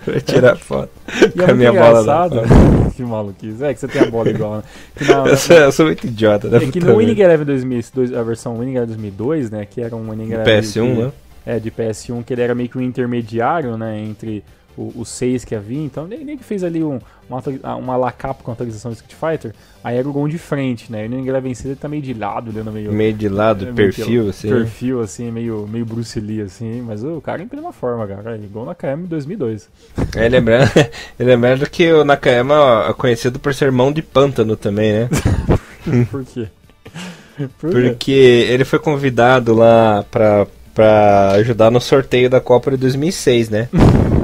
pra tirar foto. E com é a minha bola lá. *laughs* que maluquice. É que você tem a bola igual, né? Na, eu, sou, eu, sou, muito idiota, né? É que no Winning Eleven 2002, a versão Winning Eleven 2002, né? Que era um Winning Eleven. PS1, de, né? É, de PS1, que ele era meio que um intermediário, né? Entre o, o 6 que havia, então nem, nem que fez ali um, uma, ah, uma lacap com a atualização do Street Fighter, aí era o gol de frente, né? E no Ninguém Vencer ele tá meio de lado, olhando meio. Meio de lado, é, perfil, meio, assim. Perfil, assim, meio, meio Bruce Lee, assim, mas o cara é em plena forma, cara. Igual o Nakayama em 2002. É, lembrando, *laughs* lembrando que o Nakayama é conhecido por ser mão de pântano também, né? *laughs* por quê? Por Porque ele foi convidado lá pra, pra ajudar no sorteio da Copa de 2006, né? *laughs*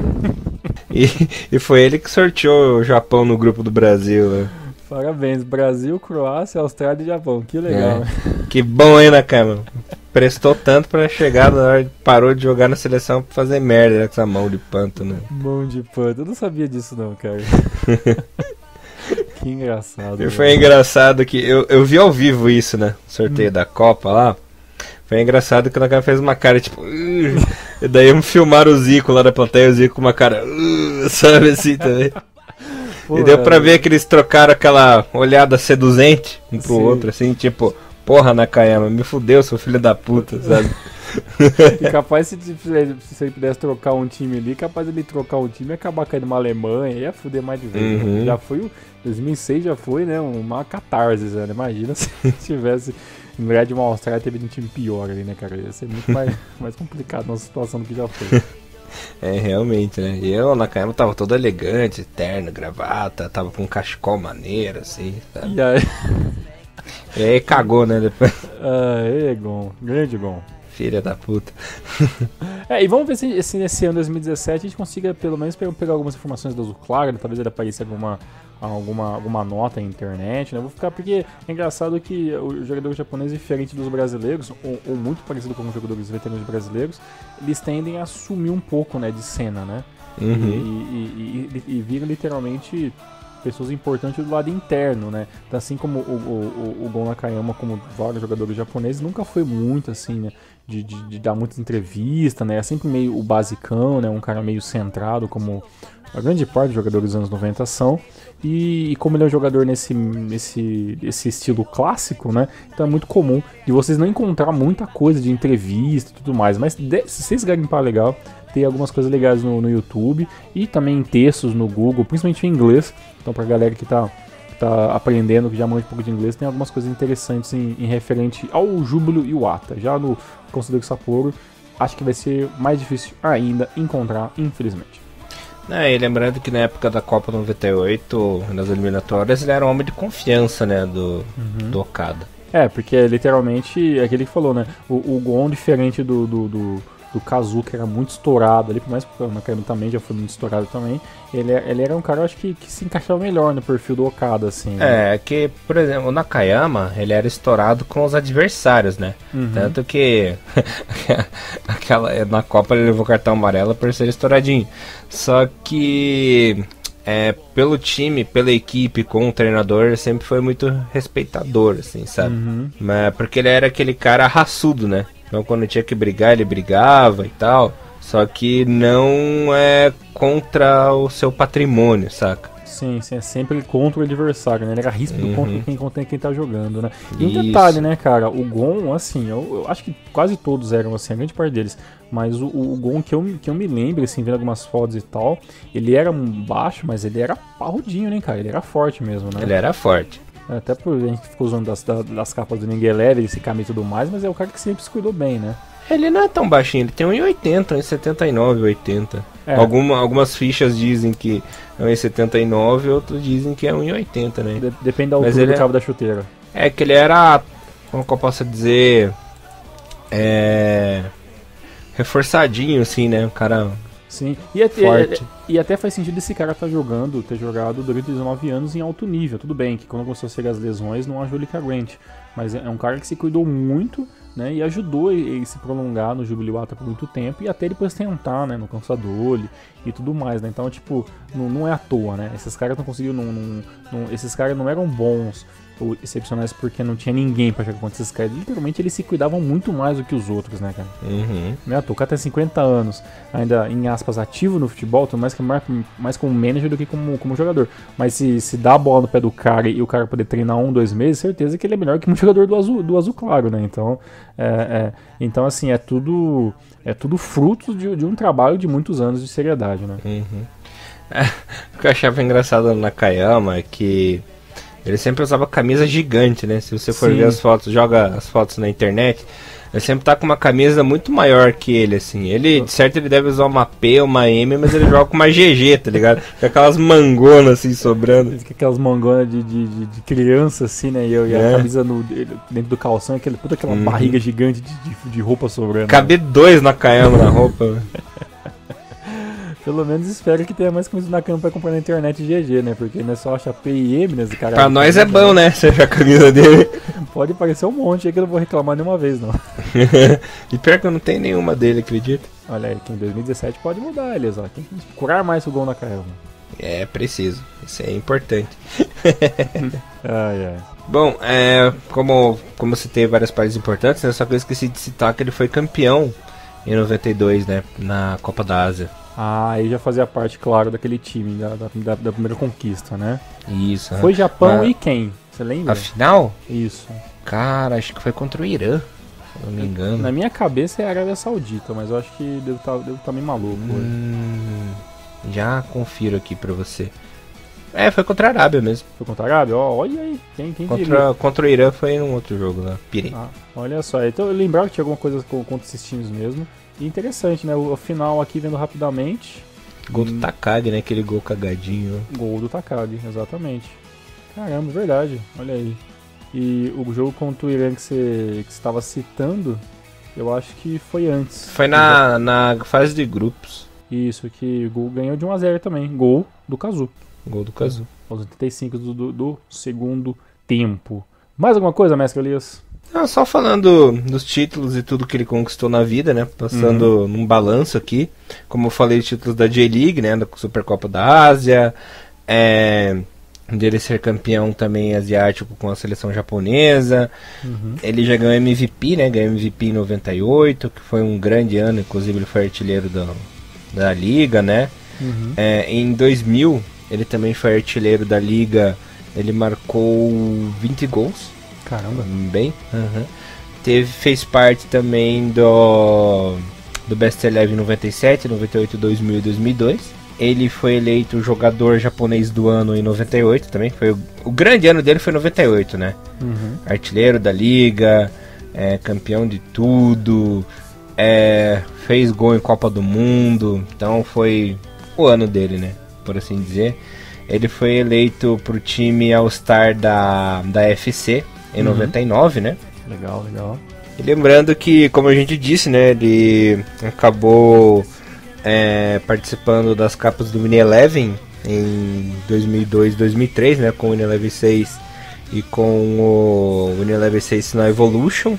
E, e foi ele que sorteou o Japão no grupo do Brasil, né? Parabéns, Brasil, Croácia, Austrália e Japão. Que legal. É. Que bom, hein, Nakama? Prestou tanto pra chegar na hora, parou de jogar na seleção pra fazer merda né, com essa mão de panto, né? Mão de panto, eu não sabia disso não, cara. *laughs* que engraçado. E foi engraçado que eu, eu vi ao vivo isso, né? Sorteio hum. da Copa lá. Foi engraçado que o Nakama fez uma cara tipo. E daí filmaram o Zico lá da plateia, o Zico com uma cara. sabe assim também. Pô, e deu pra ver que eles trocaram aquela olhada seduzente um pro Sim. outro, assim, tipo, porra, Nakayama, me fudeu, seu filho da puta, sabe? *laughs* e capaz se, se, ele pudesse trocar um time ali, capaz ele trocar um time e acabar caindo uma Alemanha, ia fuder mais de vez. Né? Uhum. Já foi, 2006 já foi, né, uma catarse, né? Imagina *laughs* se tivesse em lugar de uma Austrália, teve um time pior ali, né, cara? Ia ser muito mais, *laughs* mais complicado nossa situação do que já foi. *laughs* É, realmente, né? E eu, Nakayama, tava todo elegante, terno, gravata, tava com um cachecol maneiro, assim, sabe? E aí? E aí cagou, né, depois. *laughs* Ah, é, Gon. Grande Gon. Filha da puta. é, e vamos ver se, se, nesse ano 2017 a gente consiga pelo menos pegar algumas informações do Claro, talvez ele apareça alguma, alguma, alguma nota na internet, né? vou ficar porque é engraçado que o jogador japonês, diferente dos brasileiros, ou, ou muito parecido com os jogadores veteranos brasileiros, eles tendem a sumir um pouco, né, de cena, né? Uhum. E, e, e, e, viram literalmente pessoas importantes do lado interno, né? Então, assim como o, o, o, Gon Nakayama, como vários jogadores japoneses, nunca foi muito assim, né? De, de, de, dar muitas entrevistas, né? É sempre meio o basicão, né? Um cara meio centrado, como a grande parte dos jogadores dos anos 90 são. E, e, como ele é um jogador nesse, nesse esse estilo clássico, né? Então é muito comum de vocês não encontrar muita coisa de entrevista e tudo mais. Mas de, se vocês garimpar legal, tem algumas coisas legais no, no YouTube e também textos no Google, principalmente em inglês. Então pra galera que tá, tá aprendendo, que já manja um pouco de inglês, tem algumas coisas interessantes em, em referente ao Júbilo e o Ata. Já no Conselheiro Sapporo, acho que vai ser mais difícil ainda encontrar, infelizmente. É, e lembrando que na época da Copa 98, nas eliminatórias, ele era um homem de confiança, né, do, uhum. do Okada. É, porque é literalmente é aquele que falou, né? O, o Gon, diferente do, do, do, do Kazu, que era muito estourado ali, por mais que o Nakayama também já foi muito estourado também, ele, ele era um cara, acho que, que se encaixava melhor no perfil do Okada, assim. Né? É, que, por exemplo, o Nakayama, ele era estourado com os adversários, né? Uhum. Tanto que *laughs* aquela, na Copa ele levou cartão amarelo por ser estouradinho. Só que é, pelo time, pela equipe, com o treinador, sempre foi muito respeitador, assim, sabe? Uhum. Mas porque ele era aquele cara raçudo, né? Então quando tinha que brigar, ele brigava e tal. Só que não é contra o seu patrimônio, saca? Sim, sim, é sempre contra o adversário, né? Ele era ríspido uhum. contra quem, contra quem tá jogando, né? E um detalhe, né, cara? O Gon, assim, eu, eu, acho que quase todos eram assim, a grande parte deles. Mas o, o Gon que eu, que eu me lembro, assim, vendo algumas fotos e tal, ele era baixo, mas ele era parrudinho, né, cara? Ele era forte mesmo, né? Ele era forte. Até por a gente ficou usando das, das, capas do Ninguém Leve, esse caminho e tudo mais, mas é o cara que sempre se cuidou bem, né? Ele não é tão baixinho, ele tem 1,80, 1,79, 80. É. Alguma, algumas fichas dizem que é 1,79, outros dizem que é 1,80, né? De, depende da altura do é, cabo da chuteira. É que ele era, como que eu posso dizer, é... reforçadinho, assim, né? Um cara Sim, e até, e até faz sentido esse cara estar tá jogando, ter jogado durante 19 anos em alto nível. Tudo bem que quando começou a chegar as lesões não ajuda que aguente. Mas é, é um cara que se cuidou muito né, e ajudou ele se prolongar no Jubiluata por muito tempo e até depois tentar né, no Cansador e tudo mais. Né? Então, tipo, não, não é à toa, né? Esses caras não conseguiram. Não, não, não, esses caras não eram bons excepcionais porque não tinha ninguém para jogar contra esses caras. Literalmente eles se cuidavam muito mais do que os outros, né, cara? Uhum. Né, o cara tem 50 anos, ainda em aspas ativo no futebol, então mais, que, mais como manager do que como, como jogador. Mas se, se dá a bola no pé do cara e o cara poder treinar um, dois meses, certeza que ele é melhor que um *laughs* jogador do azul, do azul claro, né? Então, é, é, então assim, é tudo, é tudo fruto de, de um trabalho de muitos anos de seriedade, né? Uhum. É, o que eu achava engraçado na Nakayama é que ele sempre usava camisa gigante, né? Se você for Sim. ver as fotos, joga as fotos na internet, ele sempre tá com uma camisa muito maior que ele, assim. Ele, de certo, ele deve usar uma P, uma M, mas ele joga com uma GG, tá ligado? Com aquelas mangonas, assim, sobrando. Aquelas mangonas de, de, de, criança, assim, né? E, é. a camisa no, dentro do calção, aquele, puta aquela uhum. barriga gigante de, de, de roupa sobrando. Cabe né? dois na caiama na roupa. *laughs* Pelo menos espero que tenha mais camisa na cama pra comprar na internet GG, né? Porque não é só achar P e M nesse cara. Pra nós é bom, né? *laughs* Você achar a camisa dele. Pode parecer um monte aí que eu não vou reclamar nenhuma vez, não. *laughs* e pior que eu não tenho nenhuma dele, acredita? Olha aí, que em 2017 pode mudar, eles, ó. Tem que curar mais o gol na carreira. É, preciso. Isso é importante. *laughs* ai, ai. Bom, é, como, como citei várias partes importantes, né, só que eu esqueci de citar que ele foi campeão em 92, né? Na Copa da Ásia. Ah, aí já fazia parte, claro, daquele time, da, da, da primeira conquista, né? Isso. Foi Japão Mas... e quem? Você lembra? A final? Isso. Cara, acho que foi contra o Irã, se não me engano. Na minha cabeça é a Arábia Saudita, mas eu acho que devo estar tá, devo tá meio maluco. Hum, já confiro aqui pra você. É, foi contra a Arábia mesmo. Foi contra a Arábia? Oh, olha aí, quem, quem contra, contra o Irã foi num outro jogo lá, pirei. Ah, olha só, então eu lembrava que tinha alguma coisa contra esses times mesmo. E interessante, né? O, final aqui vendo rapidamente. Gol do. Takagi, né? Aquele gol cagadinho. Gol do Takagi, exatamente. Caramba, verdade. Olha aí. E o jogo contra o Irã que você estava citando, eu acho que foi antes. Foi na, na fase de grupos. Isso, que o gol ganhou de 1x0 também. Gol do Kazu. Gol do Kazu. Aos 85 do, do, do segundo tempo. Mais alguma coisa, Mestre Elias? Não, só falando dos títulos e tudo que ele conquistou na vida, né? Passando uhum. num balanço aqui. Como eu falei, títulos da J-League, né? Da Supercopa da Ásia. É, dele ser campeão também asiático com a seleção japonesa. Uhum. Ele já ganhou MVP, né? Ganhou MVP em 98, que foi um grande ano, inclusive ele foi artilheiro da, da liga, né? Uhum. É, em 2000, ele também foi artilheiro da liga, ele marcou 20 gols. Caramba. Bem. Uhum. Teve, fez parte também do, do Best Eleven 97, 98, 2000 e 2002. Ele foi eleito jogador japonês do ano em 98 também. Foi o, o grande ano dele foi 98, né? Uhum. Artilheiro da liga, é, campeão de tudo, é, fez gol em Copa do Mundo. Então foi o ano dele, né? Por assim dizer. Ele foi eleito pro time All-Star da, da FC em uhum. 99, né? Legal, legal. E lembrando que, como a gente disse, né? Ele acabou é, participando das capas do Mini Eleven em 2002 2003, né, com o Mini Eleven 6 e com o Mini Eleven 6 Sinal Evolution.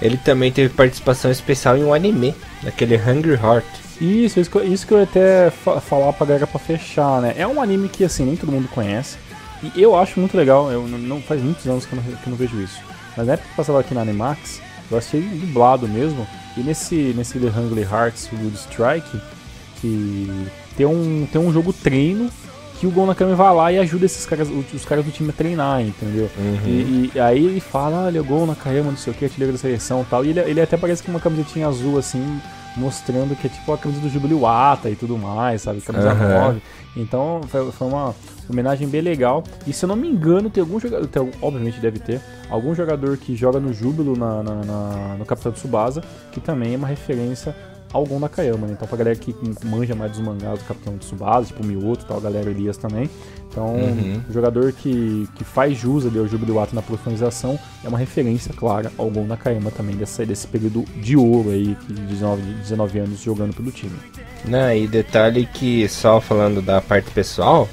Ele também teve participação especial em um anime, naquele Hungry Heart. Isso, isso, isso que eu ia até fa falar pra galera pra fechar, né? É um anime que, assim, nem todo mundo conhece. E eu acho muito legal, eu não faz muitos anos que eu não, que eu não vejo isso. Mas na época que passava aqui na Animax, eu achei dublado mesmo. E nesse, nesse The Hungry Hearts Wood Strike, que tem um, tem um jogo treino que o Gon Nakami vai lá e ajuda esses caras, os caras do time a treinar, entendeu? Uhum. E, e, aí ele fala, olha, Gon Nakayama, não sei o que, artilheiro da seleção e tal. E ele, ele até parece com uma camisetinha azul, assim, mostrando que é tipo a camisa do Jubiluata e tudo mais, sabe? Camisa uhum. 9. Então foi, foi, uma homenagem bem legal. E se eu não me engano, tem algum jogador, tem, obviamente deve ter, algum jogador que joga no Júbilo na, na, na, no Capitão Tsubasa, que também é uma referência ao Gon Nakayama, né? Então pra galera que manja mais dos mangás do Capitão Tsubasa, tipo o Miyoto e tal, a galera Elias também. Então, uhum. o jogador que, que faz jus ali ao Jubiluato na profissionalização é uma referência, clara, ao Gon Nakayama também, desse, desse período de ouro aí, de 19, 19 anos jogando pelo time. Não, e detalhe que, só falando da parte pessoal,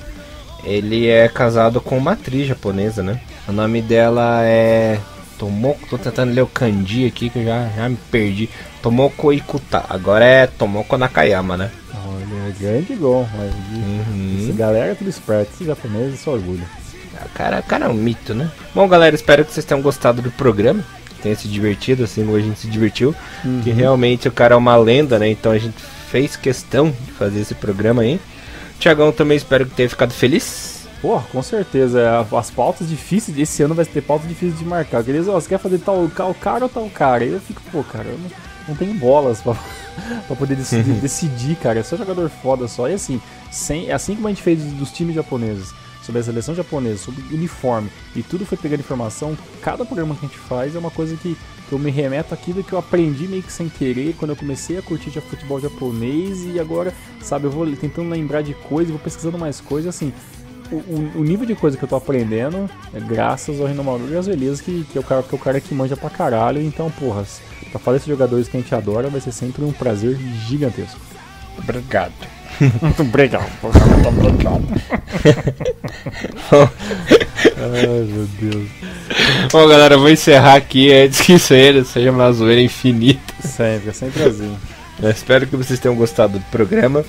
ele é casado com uma atriz japonesa, né? O nome dela é Tomoko, tô tentando ler o kanji aqui que eu já, já me perdi. Tomoko Ikuta, agora é Tomoko Nakayama, né? Olha, grande gol, mas uhum. essa galera é tudo esperto, esses japoneses só orgulho. O ah, cara, cara é um mito, né? Bom, galera, espero que vocês tenham gostado do programa, tenha se divertido, assim como a gente se divertiu. Uhum. Que realmente o cara é uma lenda, né? Então a gente fez questão de fazer esse programa aí. Tiagão também espero que tenha ficado feliz. Pô, com certeza. É, as pautas difíceis desse ano vai ter pautas difíceis de marcar. Eles, ó, você quer fazer tal, tal cara ou tal cara? Aí eu fico, pô, cara, eu não, não tenho bolas pra, *laughs* pra poder decidir, *laughs* decidir, cara. É só jogador foda só. E assim, sem, é assim como a gente fez dos times japoneses, sobre a seleção japonesa, sobre uniforme, e tudo foi pegando informação, cada programa que a gente faz é uma coisa que, que eu me remeto àquilo que eu aprendi meio que sem querer quando eu comecei a curtir de futebol japonês e agora, sabe, eu vou tentando lembrar de coisas, vou pesquisando mais coisas, assim, o, o, nível de coisa que eu tô aprendendo é graças ao Rinomador e às Elias, que, que, é o cara, que é o cara que manja pra caralho. Então, porra, pra falar desses jogadores que a gente adora, vai ser sempre um prazer gigantesco. Obrigado. Muito *laughs* obrigado. Muito *laughs* obrigado. Ai, meu Deus. Bom, galera, vou encerrar aqui antes que isso aí seja uma zoeira infinita. Sempre, é sempre assim. Eu espero que vocês tenham gostado do programa.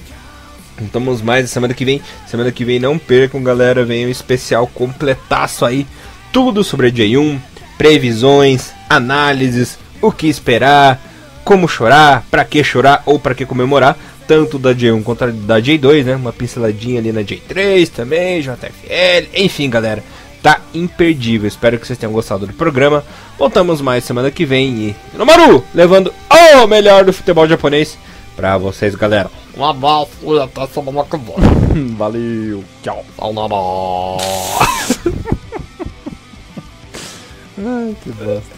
Juntamos mais semana que vem. Semana que vem não percam, galera. Vem um especial completaço aí. Tudo sobre a J1, previsões, análises, o que esperar, como chorar, para que chorar ou para que comemorar. Tanto da J1 quanto da J2, né? Uma pinceladinha ali na J3 também, JFL. Enfim, galera. Tá imperdível. Espero que vocês tenham gostado do programa. Voltamos mais semana que vem. E Nomaru, levando o melhor do futebol japonês pra vocês, galera. Um abraço e até semana que vem. *laughs* Valeu, tchau. Sayonara. *laughs* Ai, que bosta.